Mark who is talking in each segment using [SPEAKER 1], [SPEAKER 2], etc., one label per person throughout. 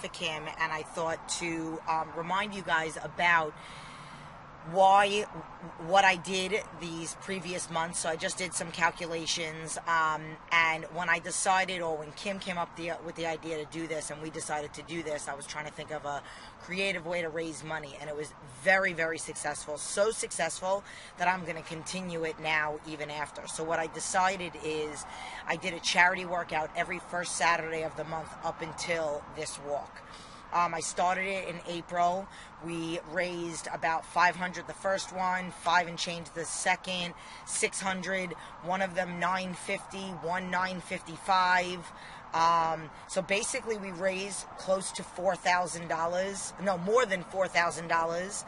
[SPEAKER 1] for Kim, and I thought to um, remind you guys about why what I did these previous months. So I just did some calculations, um, and when I decided, or when Kim came up the, with the idea to do this, and we decided to do this, I was trying to think of a creative way to raise money, and it was very, very successful. So successful that I'm going to continue it now, even after. So what I decided is, I did a charity workout every first Saturday of the month up until this walk. Um, I started it in April. We raised about 500 the first one, five and change the second, 600, one of them 950, one 955. Um, so basically, we raised close to four thousand dollars. No, more than four thousand um, dollars.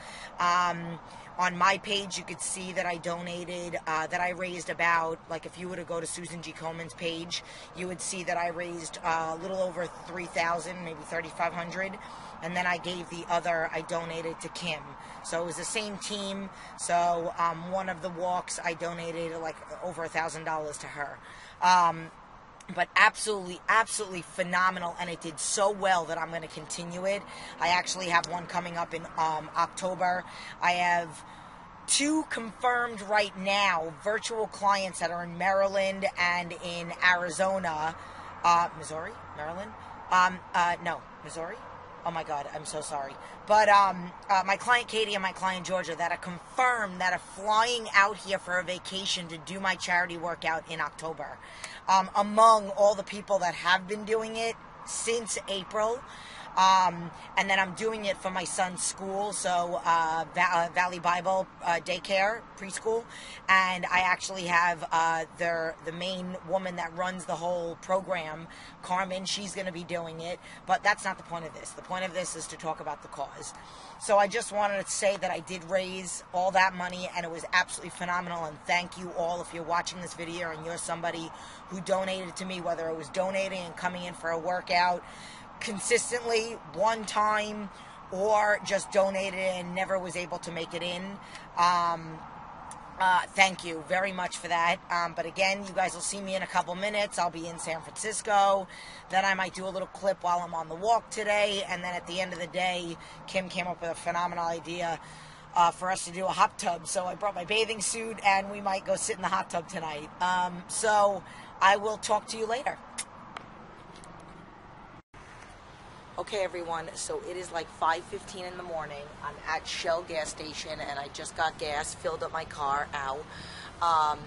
[SPEAKER 1] On my page, you could see that I donated, uh, that I raised about, like if you were to go to Susan G. Komen's page, you would see that I raised uh, a little over 3,000, maybe 3,500. And then I gave the other, I donated to Kim. So it was the same team. So um, one of the walks, I donated like over a $1,000 to her. But absolutely, absolutely phenomenal, and it did so well that I'm going to continue it. I actually have one coming up in um, October. I have two confirmed right now virtual clients that are in Maryland and in Arizona, uh, Missouri, Maryland. Um, uh, no, Missouri. Oh my God, I'm so sorry. But um, uh, my client Katie and my client Georgia that are confirmed that are flying out here for a vacation to do my charity workout in October. Um, among all the people that have been doing it since April, um, and then I'm doing it for my son's school, so uh, Va- uh, Valley Bible uh, Daycare preschool, and I actually have uh, their the main woman that runs the whole program, Carmen. She's going to be doing it, but that's not the point of this. The point of this is to talk about the cause. So I just wanted to say that I did raise all that money, and it was absolutely phenomenal. And thank you all if you're watching this video and you're somebody who donated to me, whether it was donating and coming in for a workout consistently one time or just donated and never was able to make it in. Um, uh, thank you very much for that. Um, but again, you guys will see me in a couple minutes. I'll be in San Francisco. Then I might do a little clip while I'm on the walk today. And then at the end of the day, Kim came up with a phenomenal idea uh, for us to do a hot tub. So I brought my bathing suit and we might go sit in the hot tub tonight. Um, so I will talk to you later. Okay, everyone. So it is like 5:15 in the morning. I'm at Shell gas station, and I just got gas, filled up my car. Ow. Um,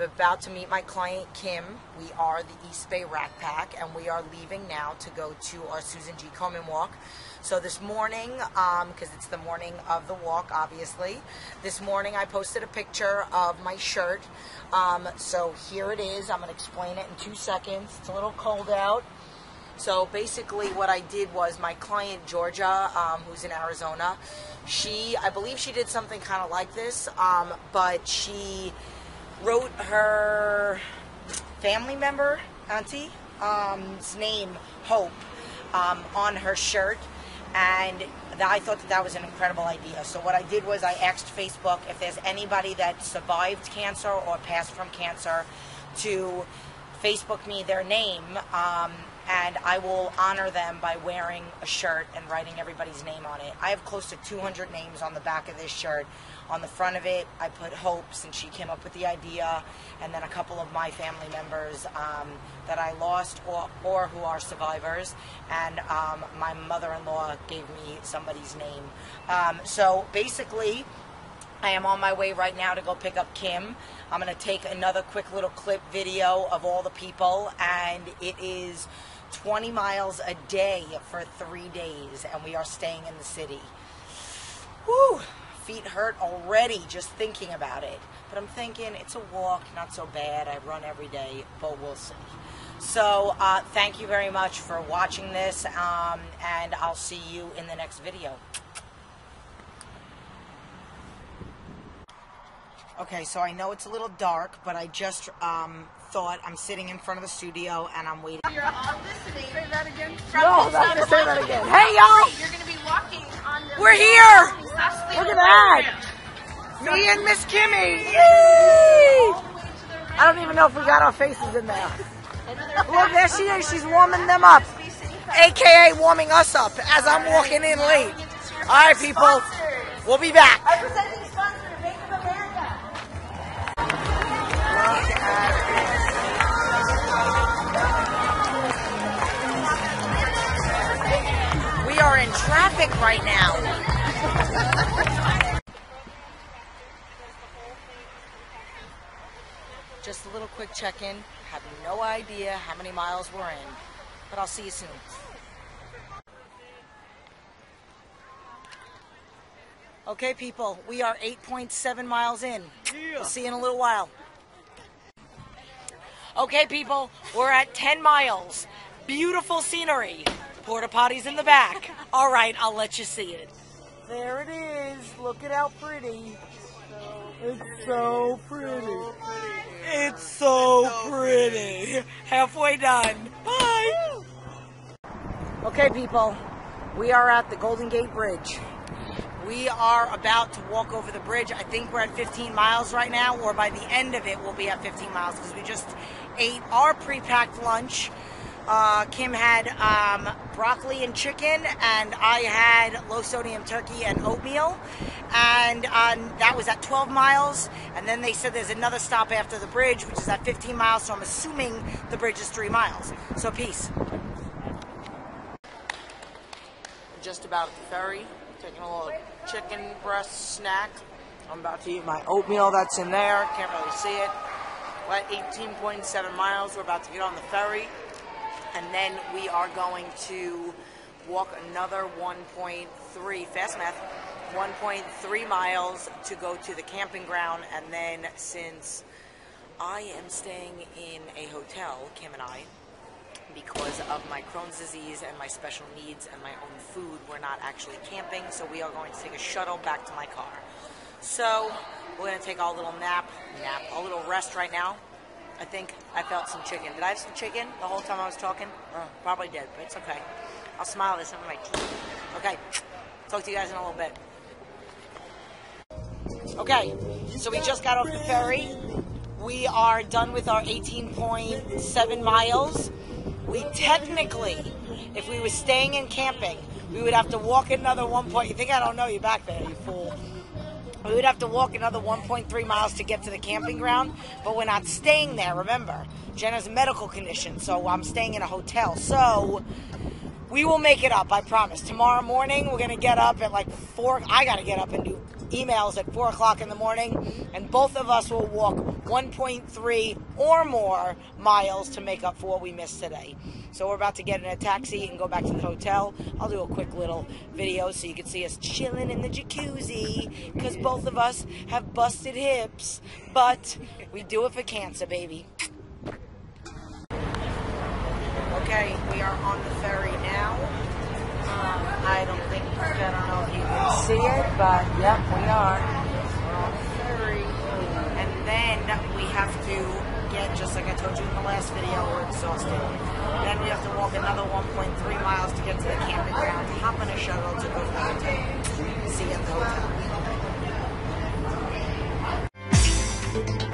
[SPEAKER 1] about to meet my client Kim. We are the East Bay Rack Pack, and we are leaving now to go to our Susan G. Komen walk. So this morning, because um, it's the morning of the walk, obviously, this morning I posted a picture of my shirt. Um, so here it is. I'm going to explain it in two seconds. It's a little cold out. So basically, what I did was my client Georgia, um, who's in Arizona, she, I believe she did something kind of like this, um, but she wrote her family member, auntie, um's name, Hope, um, on her shirt, and I thought that that was an incredible idea. So what I did was I asked Facebook if there's anybody that survived cancer or passed from cancer to Facebook me their name, um, and I will honor them by wearing a shirt and writing everybody's name on it. I have close to 200 names on the back of this shirt. On the front of it, I put Hope since she came up with the idea, and then a couple of my family members um, that I lost or, or who are survivors, and um, my mother-in-law gave me somebody's name. Um, so basically, I am on my way right now to go pick up Kim. I'm going to take another quick little clip video of all the people, and it is 20 miles a day for three days, and we are staying in the city. Whew, feet hurt already just thinking about it. But I'm thinking it's a walk, not so bad. I run every day, but we'll see. So, uh, thank you very much for watching this, um, and I'll see you in the next video. Okay, so I know it's a little dark, but I just um, thought I'm sitting in front of the studio and I'm waiting.
[SPEAKER 2] You're all listening. Say that again.
[SPEAKER 1] No, I'm not gonna say that again. Hey, y'all!
[SPEAKER 2] You're going to be walking on the.
[SPEAKER 1] We're here!
[SPEAKER 2] Look
[SPEAKER 1] Look at that! Me Me and Miss Kimmy. Yay! I don't even know if we got our faces in there. Look, there she is. She's warming them up. AKA warming us up as I'm walking in late. All right, people. We'll be back. Traffic right now. Just a little quick check in. Have no idea how many miles we're in, but I'll see you soon. Okay, people, we are 8.7 miles in. We'll see you in a little while. Okay, people, we're at 10 miles. Beautiful scenery. Porta potties in the back. All right, I'll let you see it. There it is. Look at how pretty. It's so pretty. It's so pretty. Halfway done. Bye. Okay, people, we are at the Golden Gate Bridge. We are about to walk over the bridge. I think we're at 15 miles right now, or by the end of it, we'll be at 15 miles because we just ate our pre packed lunch. Uh, Kim had um, broccoli and chicken, and I had low sodium turkey and oatmeal. And um, that was at 12 miles. And then they said there's another stop after the bridge, which is at 15 miles. So I'm assuming the bridge is three miles. So peace. Just about at the ferry, taking a little chicken breast snack. I'm about to eat my oatmeal that's in there. Can't really see it. We're at 18.7 miles. We're about to get on the ferry. And then we are going to walk another 1.3, fast math, 1.3 miles to go to the camping ground. And then since I am staying in a hotel, Kim and I, because of my Crohn's disease and my special needs and my own food, we're not actually camping, so we are going to take a shuttle back to my car. So we're going to take our little nap, nap, a little rest right now. I think I felt some chicken. Did I have some chicken the whole time I was talking? Oh, probably did, but it's okay. I'll smile at some of my teeth. Okay, talk to you guys in a little bit. Okay, so we just got off the ferry. We are done with our 18.7 miles. We technically, if we were staying and camping, we would have to walk another one point. You think I don't know you back there, you fool. We would have to walk another 1.3 miles to get to the camping ground, but we're not staying there. Remember, Jenna's medical condition, so I'm staying in a hotel. So we will make it up, I promise. Tomorrow morning, we're gonna get up at like four. I gotta get up and do emails at four o'clock in the morning, and both of us will walk 1.3 or more miles to make up for what we missed today. So we're about to get in a taxi and go back to the hotel. I'll do a quick little video so you can see us chilling in the jacuzzi because both of us have busted hips, but we do it for cancer, baby. Okay, we are on the ferry now. Um, I don't I don't know if you can see it, but yep, we are. And then we have to get, just like I told you in the last video, we're exhausted. Then we have to walk another 1.3 miles to get to the camping ground, hop on a shuttle to go to the hotel. See you at the hotel.